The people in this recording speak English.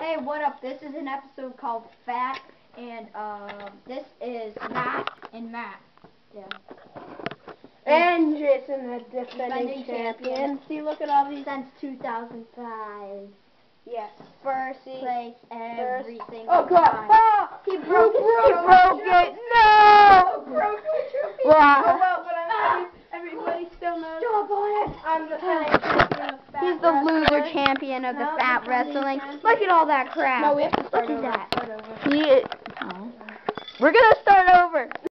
Hey, what up? This is an episode called Fat, and um, this is Matt and Matt. Yeah. And Jason, the Defending defending champion. champion. See, look at all these. Since 2005, Yes. first place every first- single Oh God! time. Oh, He broke, He he broke broke it. No! Broke my trophy. Wow. Oh, well, but I'm, ah! everybody still knows. Stop on it. I'm the defending champion of Fat He's the loser. Champion of the No, fat wrestling. Look at all that crap. No, we have to start Look at over. that. Start over. He, we're gonna start over.